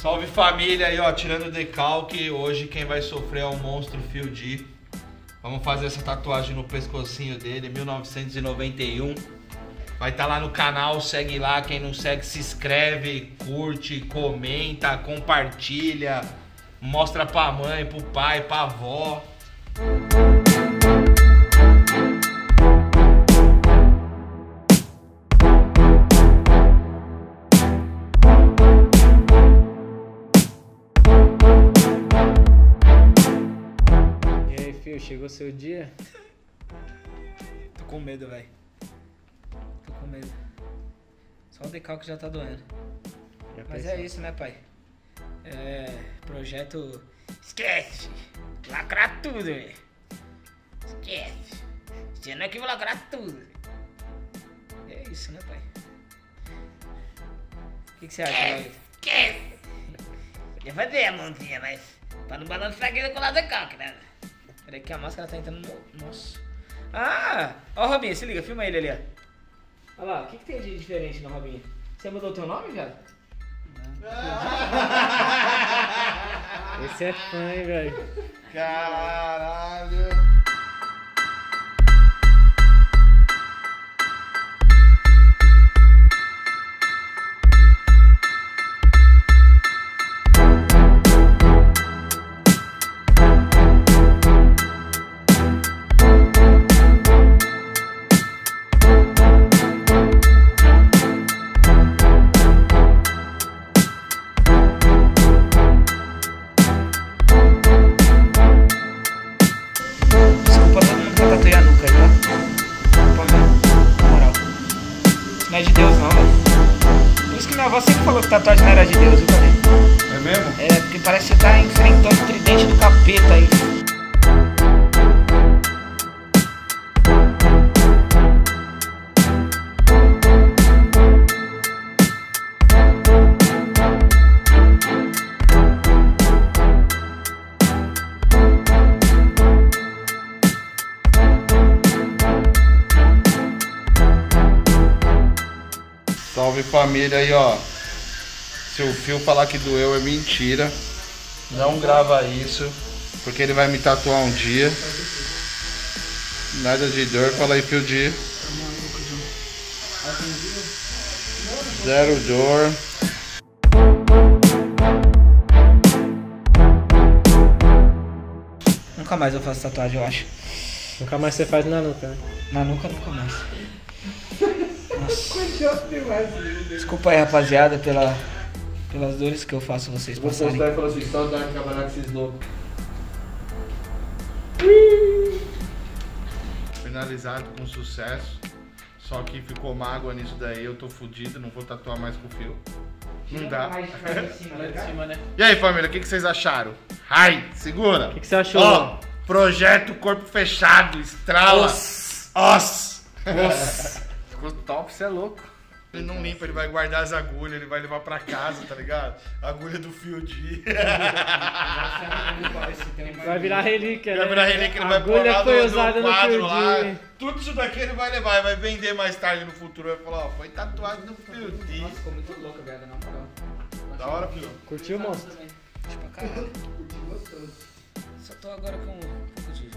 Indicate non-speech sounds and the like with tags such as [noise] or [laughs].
Salve família aí, ó, tirando o decalque, hoje quem vai sofrer é o monstro Phil D. Vamos fazer essa tatuagem no pescocinho dele, 1991. Vai estar tá lá no canal, segue lá, quem não segue se inscreve, curte, comenta, compartilha, mostra pra mãe, pro pai, pra avó. Chegou seu dia? Tô com medo, velho. Tô com medo. Só o decalque já tá doendo. Já Mas pensou. é isso, né, pai? É. Projeto. Esquece! Lacrar tudo, velho. Esquece! Você não é que vou lacrar tudo. É isso, né, pai? O que, que você acha, Esquece! Esquece! Podia fazer a mãozinha, mas. Pra não balançar aqui com o lado decalque, né? Peraí que a máscara tá entrando no... Nossa. Ah! Ó o Robinho, se liga, filma ele ali, ó. Olha lá, o que, que tem de diferente no Robinho? Você mudou o teu nome, velho? Esse é fã, hein, velho? Caralho! Falou que tatuagem não era de Deus, viu, também. É mesmo? É, porque parece que você tá enfrentando o tridente do capeta aí. Salve família aí, ó. Se o fio falar que doeu é mentira. Não grava isso, porque ele vai me tatuar um dia. Nada de dor, fala aí, fio de. Zero dor. Nunca mais eu faço tatuagem, eu acho. Nunca mais você faz na nuca, né? Na nuca, nunca mais. [laughs] Desculpa aí, rapaziada, pela, pelas dores que eu faço vocês Vou passarem. postar e falar assim, saudade de trabalhar com esses loucos. Finalizado com sucesso. Só que ficou mágoa nisso daí, eu tô fudido, não vou tatuar mais com o fio. Não dá. [laughs] Né? E aí, família, o que, que vocês acharam? Ai, segura! O que, que você achou? Ó, projeto corpo fechado, estrala. Os. Os. Os. Ficou top, você é louco. Ele não limpa, ele vai guardar as agulhas, ele vai levar pra casa, tá ligado? Agulha do fio de. [laughs] vai virar relíquia, Vai né? virar relíquia, ele vai pôr foi no, usada no quadro lá. Tudo isso daqui ele vai levar, vai vender mais tarde no futuro. Vai falar, ó, foi tatuado no fio de. Nossa, ficou muito louco, velho, na moral. Da hora, filho. Curtiu, monstro? Tipo, caralho. Só tô agora com um pouco de